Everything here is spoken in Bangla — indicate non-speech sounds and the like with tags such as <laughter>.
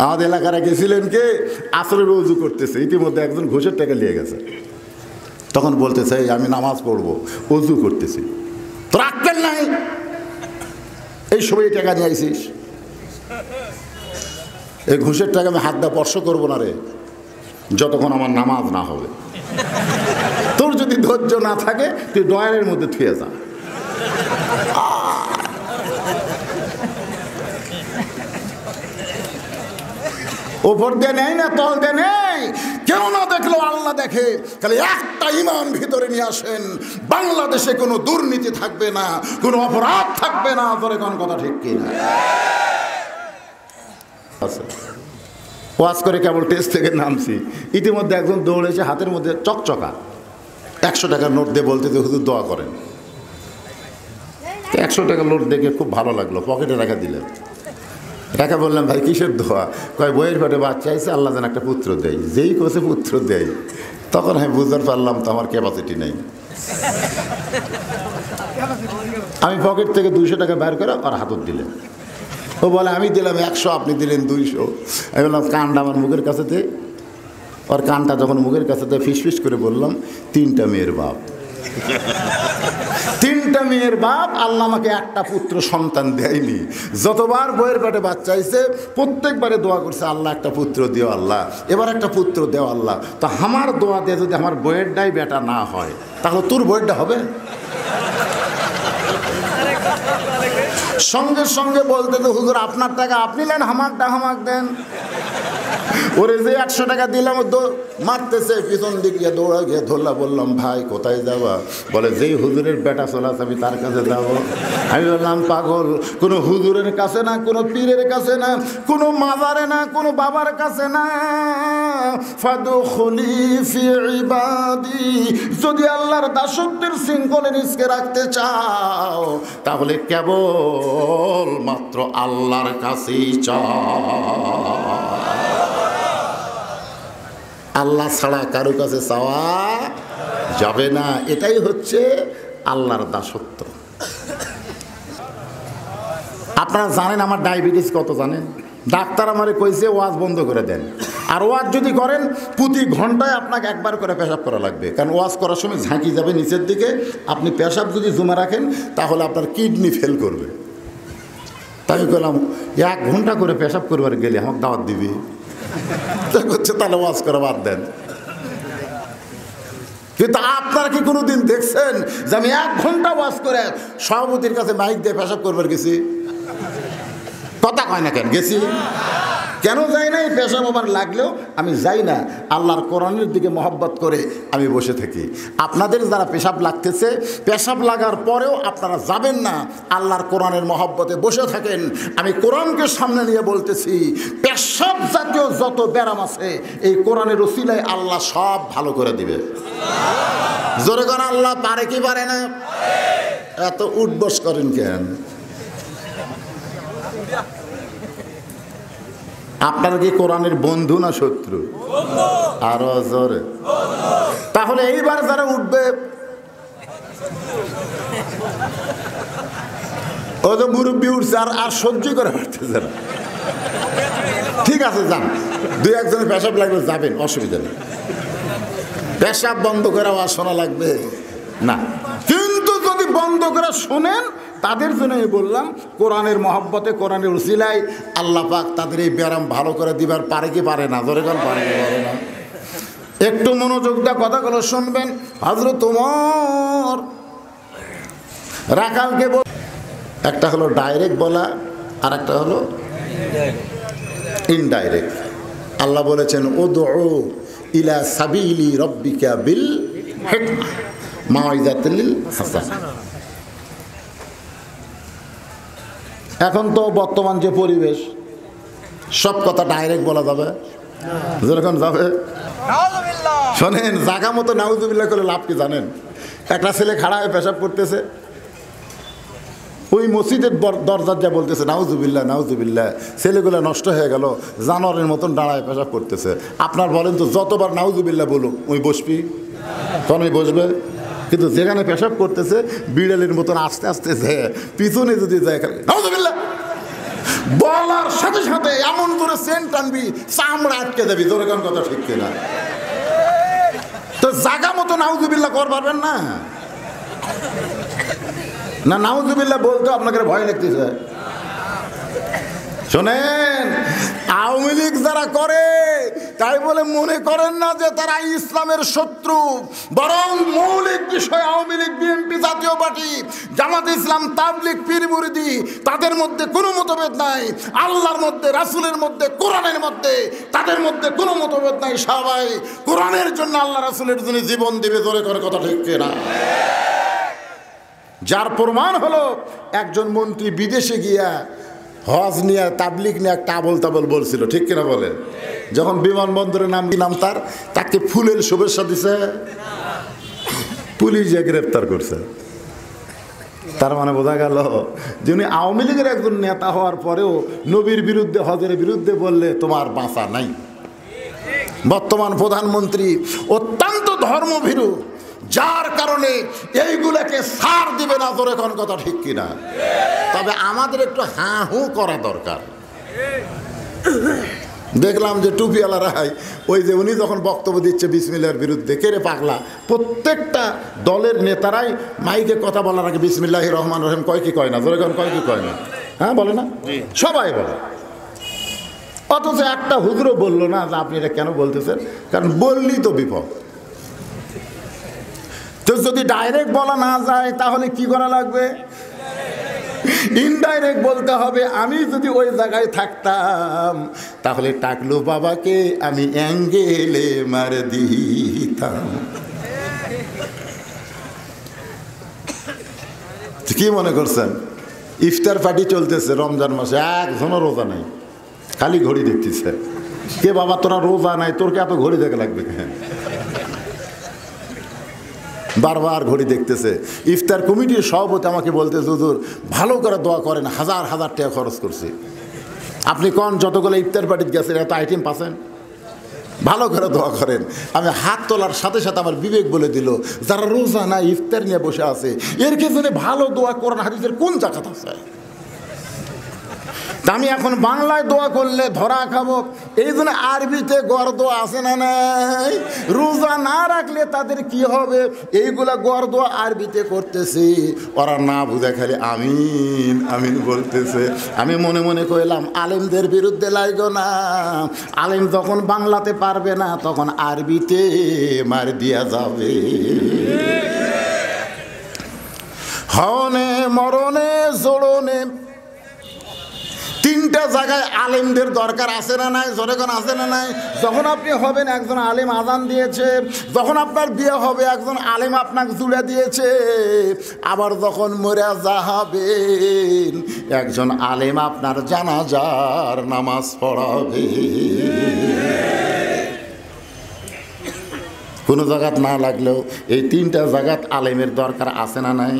আমাদের এলাকারা গেছিলেন কে? আসরের উজু করতেছে, ইতিমধ্যে একজন ঘুষের টাকা নিয়ে গেছে। তখন বলতেছে, "এই, আমি নামাজ পড়ব উজু করতেছি। তোর আক্কেল নাই। এই সময় টাকা নিয়ে আইসিস? এই ঘুষের টাকা আমি হাত দা স্পর্শ করব না রে, যতক্ষণ আমার নামাজ না হবে। তোর যদি ধৈর্য না থাকে, তুই ডয়ারের মধ্যে থুয়ে যা। ওপর দিয়ে নেই না, তল দিয়ে নেই। কেউ না দেখল আল্লাহ দেখে। তাহলে একটা ইমান ভিতরে নিয়ে আসেন। বাংলাদেশে কোনো দুর্নীতি থাকবে না, কোনো অপরাধ থাকবে না। ধরে কোন কথা ঠিক কিনা আছে। ওয়াজ করে কেবল টেস্ট থেকে নামছি। ইতিমধ্যে একজন দৌড়েছে, হাতের মধ্যে চকচকা। একশো টাকার নোট দিয়ে বলতে হুজুর, দোয়া করেন। একশো টাকার নোট দেখে খুব ভালো লাগল, পকেটে রাখা দিলেন। রাখা বললাম, ভাই, কিসের দোয়া? কয়, বইয়ের পেটে বাচ্চা আইসে আল্লাহ যেন একটা পুত্র দেয়। যেই কোসে পুত্র দেয়, তখন আমি বুঝতে পারলাম তো আমার ক্যাপাসিটি নেই। আমি পকেট থেকে দুইশো টাকা বের করে আর হাতত দিলেন ও বলে, আমি দিলাম একশো, আপনি দিলেন দুইশো। আমি বললাম, কানটা আমার মুখের কাছেতে। ওর কানটা যখন মুখের কাছেতে ফিস ফিস করে বললাম, তিনটা মেয়ের বাপ। তিনটা মেয়ের বাপ, আল্লাহ আমাকে একটা পুত্র সন্তান দেয়নি। যতবার বইয়ের পেটে বাচ্চা আইছে প্রত্যেকবারে দোয়া করছে, আল্লাহ একটা পুত্র দিও আল্লাহ, এবার একটা পুত্র দেও আল্লাহ। তো আমার দোয়া দিয়ে যদি আমার বইয়ের ডাই বেটা না হয়, তাহলে তোর বইয়েরটা হবে? সঙ্গে সঙ্গে বলতে তো হুজুর, আপনার টাকা আপনি নেন হামাকটা হামাক দেন। ওরে যে একশো টাকা দিলাম মারতেছে, পিছন দিক গিয়ে দৌড়া গিয়ে ধরলা, বললাম, ভাই, কোথায় যাবা? বলে, যেই হুজুরের বেটা চলাস আমি তার কাছে যাব। আমি বললাম, পাগল, কোনো হুজুরের কাছে না, কোনো পীরের কাছে না, কোনো মাজারে না, কোনো বাবার কাছে না। যদি আল্লাহর দাসত্বের শৃঙ্খলে নিজকে রাখতে চাও, তাহলে কেবল মাত্র আল্লাহর কাছেই চাও। আল্লাহ ছাড়া কারও কাছে চাওয়া যাবে না। এটাই হচ্ছে আল্লাহর দাসত্ব। আপনারা জানেন আমার ডায়াবেটিস কত জানেন? ডাক্তার আমারে কইছে, ওয়াজ বন্ধ করে দেন। আর ওয়াজ যদি করেন, প্রতি ঘন্টায় আপনাকে একবার করে পেশাব করা লাগবে। কারণ ওয়াজ করার সময় ঝাঁকি যাবে নিচের দিকে। আপনি পেশাব যদি জমা রাখেন, তাহলে আপনার কিডনি ফেল করবে। তাই বললাম এক ঘণ্টা করে পেশাব করবার গেলে আমাকে দাওয়াত দিবি। <laughs> তো তাহলে ওয়াজ করে বাদ দেন। কিন্তু আপনারা কি কোনোদিন দেখছেন যে আমি এক ঘণ্টা ওয়াজ করে সভাপতির কাছে মাইক দিয়ে পেশাব করবার গেছি? কথা কয় না কেন? গেছি? কেন যাই না এই পেশাব আমার লাগলেও আমি যাই না। আল্লাহর কোরআনের দিকে মহব্বত করে আমি বসে থাকি। আপনাদের যারা পেশাব লাগতেছে, পেশাব লাগার পরেও আপনারা যাবেন না। আল্লাহর কোরআনের মহব্বতে বসে থাকেন। আমি কোরআনকে সামনে নিয়ে বলতেছি, পেশাব জাতীয় যত ব্যারাম আছে, এই কোরআনের ওসিলায় আল্লাহ সব ভালো করে দিবে। জোরে করে আল্লাহ পারে কি পারে না? এত উঠবস করেন কেন? আপনারা কি কোরআনের বন্ধু না শত্রু? আরও জোরে। তাহলে এইবার যারা উঠবে, ও তো মুরব্বী উঠছে আর আর সহ্য করে পারতেছে না। ঠিক আছে, যান। দুই একজনের পেশাব লাগবে, যাবেন, অসুবিধা নেই। পেশাব বন্ধ করে আওয়াজ শোনা লাগবে না। কিন্তু যদি বন্ধ করে শোনেন তাদের জন্য আমি বললাম, কোরআনের মহব্বতে, কোরআনের উসিলায় আল্লাহ পাক তাদের এই ব্যায়াম ভালো করে দিবার পারে কি পারে না? ধরে কোন পারে কি পারে না? একটু মনোযোগ দিয়ে কথাগুলো শুনবেন। হজরত তোমার রাখালকে বল একটা হলো ডাইরেক্ট বলা, আর একটা হলো ইনডাইরেক্ট আল্লাহ বলেছেন ও দো ইলা সাবিলি রব্বিকা বিল হিকমা মাওয়াইজাতুল হাসান। এখন তো বর্তমান যে পরিবেশ, সব কথা ডাইরেক্ট বলা যাবে। যেরকম যাবে। শোনেন, জাগা মতো নাউজুবিল্লাহ করে লাভ কি জানেন? একটা ছেলে খাড়া হয়ে পেশাব করতেছে। ওই মসজিদের দরজার যা বলতেছে, নাউজুবিল্লাহ নাউজুবিল্লাহ, ছেলেগুলো নষ্ট হয়ে গেল, জানোয়ারের মতন দাঁড়ায় পেশাব করতেছে। আপনার বলেন তো, যতবার নাউজুবিল্লাহ বলুক, ওই বসবি? তখন ওই বসবে? কিন্তু যেখানে পেশাব করতেছে, বিড়ালের মতন আস্তে আস্তে যায় পিছনে যদি যায় বলার সাথে সাথে এমন করে সেন্ট টানবি, চামড়া আটকে দেবি। তোর কোন কথা ঠিক কিনা? তো জাগা মতো নাউজুবিল্লা কর পারবেন না? না নাউজুবিল্লা বলতে আপনাকে ভয় লাগতেছে। শোনেন, আওয়ামী লীগ যারা করে তাই বলে মনে করেন না যে তারা ইসলামের শত্রু, বরং মৌলিক বিষয় আওয়ামী লীগ, বিএনপি জাতীয় পার্টি, জামাত ইসলাম তাবলিক পীর মুরিদি, তাদের মধ্যে কোনো মতভেদ নাই। আল্লাহর মধ্যে, রাসুলের মধ্যে, কোরআনের মধ্যে, তাদের মধ্যে কোনো মতভেদ নাই সবাই কোরআনের জন্য আল্লাহ রাসুলের জন্য জীবন দিবে, জোরে করে কথা ঠিক না যার প্রমাণ হলো, একজন মন্ত্রী বিদেশে গিয়া হজ নিয়ে তাবলিক নিয়ে একটা আবল তাবল বলছিল, ঠিক কিনা বলেন? যখন বিমানবন্দরে নাম নাম তার? তাকে ফুলের শুভেচ্ছা দিছে। পুলিশ যে গ্রেপ্তার করছে। তার মানে বোঝা গেল যিনি আওয়ামী লীগের একজন নেতা হওয়ার পরেও নবীর বিরুদ্ধে, হজের বিরুদ্ধে বললে তোমার বাঁচা নাই। বর্তমান প্রধানমন্ত্রী অত্যন্ত ধর্মভীরু। যার কারণে এইগুলোকে সার দিবে না তোর এখন কথা ঠিক কিনা? তবে আমাদের একটু হাঁ হু করা দরকার। দেখলাম যে টুপিওয়ালারাই ওই যে উনি যখন বক্তব্য দিচ্ছে বিসমিল্লার বিরুদ্ধে কেড়ে পাগলা? প্রত্যেকটা দলের নেতারাই মাইকে কথা বলার আগে বিসমিল্লাহ রহমান রহিম কয় কি কয় না? ধরে কয় কি কয় না? হ্যাঁ বলে না? সবাই বলে। অথচ একটা হুজুরও বলল না যে আপনি এটা কেন বলতেছেন? কারণ বললি তো বিপদ। তো যদি ডাইরেক্ট বলা না যায়, তাহলে কি করা লাগবে? ইনডাইরেক্ট বলতে হবে, আমি যদি ওই জায়গায় থাকতাম, তাহলে টাকলু বাবাকে আমি অ্যাঙ্গেলে মার দিতাম। কি মনে করছেন? ইফতার পার্টি চলতেছে রমজান মাসে, একজনও রোজা নাই। খালি ঘড়ি দেখতেছে। কে বাবা, তোরা রোজা নাই, তোর কে এত ঘড়ি দেখা লাগবে বারবার ঘড়ি দেখতেছে। ইফতার কমিটির সভাপতি আমাকে বলতে হুজুর, ভালো করে দোয়া করেন, হাজার হাজার টাকা খরচ করছি। আপনি কন যতগুলো ইফতার পার্টিতে গেছেন এত আইটেম পাচ্ছেন। ভালো করে দোয়া করেন। আমি হাত তোলার সাথে সাথে আমার বিবেক বলে দিল, যারা রোজা না ইফতার নিয়ে বসে আছে, এর ক্ষেত্রে ভালো দোয়া করেন হাদিসের কোন জায়গা আছে? তা আমি এখন বাংলায় দোয়া করলে ধরা খাব। এই জন্য আরবিতে গড় দোয়া আছে না নাই? রোজা না রাখলে তাদের কি হবে? এইগুলা গড় দোয়া আরবিতে করতেছি। ওরা না বুঝে খালি আমিন আমিন বলতেছে। আমি মনে মনে কইলাম, আলেমদের বিরুদ্ধে লাগো না। আলেম যখন বাংলাতে পারবে না, তখন আরবিতে মার দিয়া যাবে। হনে মরণে জোড়নে তিনটা জায়গায় আলেমদের দরকার আছে না নাই? জনগণ আছে না নাই? যখন আপনি হবেন একজন আলেম আজান দিয়েছে, যখন আপনার বিয়ে হবে, একজন আলেম আপনাকে তুলে দিয়েছে, আবার যখন মরে যাহাবেন একজন আলেম আপনার জানাজার নামাজ পড়াবে। কোনো জায়গাত না লাগলেও এই তিনটা জায়গাত আলেমের দরকার আছে না নাই?